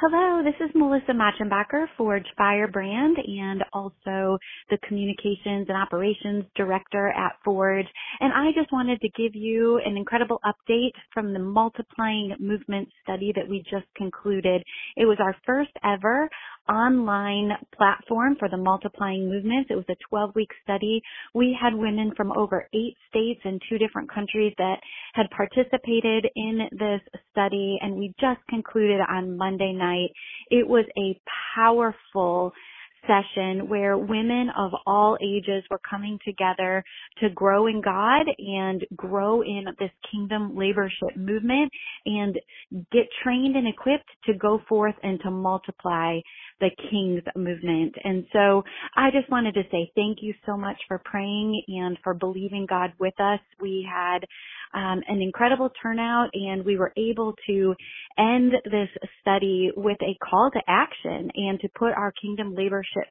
Hello, this is Melissa Motschenbacher, Forge Firebrand, and also the Communications and Operations Director at Forge. And I just wanted to give you an incredible update from the Multiplying Movement study that we just concluded. It was our first ever online platform for the multiplying movements. It was a 12 week study. We had women from over eight states and two different countries that had participated in this study and we just concluded on Monday night. It was a powerful session where women of all ages were coming together to grow in God and grow in this kingdom laborership movement and get trained and equipped to go forth and to multiply the King's movement. And so I just wanted to say thank you so much for praying and for believing God with us. We had um, an incredible turnout and we were able to end this study with a call to action and to put our kingdom laborership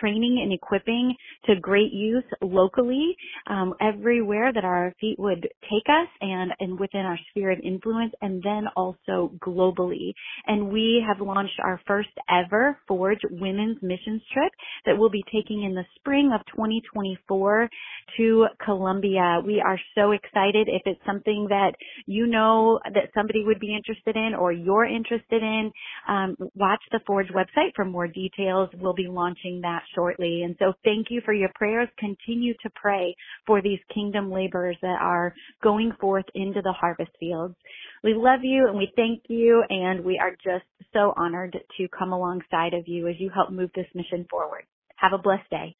training and equipping to great use locally um, everywhere that our feet would take us and, and within our sphere of influence and then also globally. And we have launched our first ever Forge Women's Missions Trip that we'll be taking in the spring of 2024 to Colombia. We are so excited. If it's something that you know that somebody would be interested in or you're interested in, um, watch the Forge website for more details. We'll be launching that shortly. And so thank you for your prayers. Continue to pray for these kingdom laborers that are going forth into the harvest fields. We love you and we thank you and we are just so honored to come alongside of you as you help move this mission forward. Have a blessed day.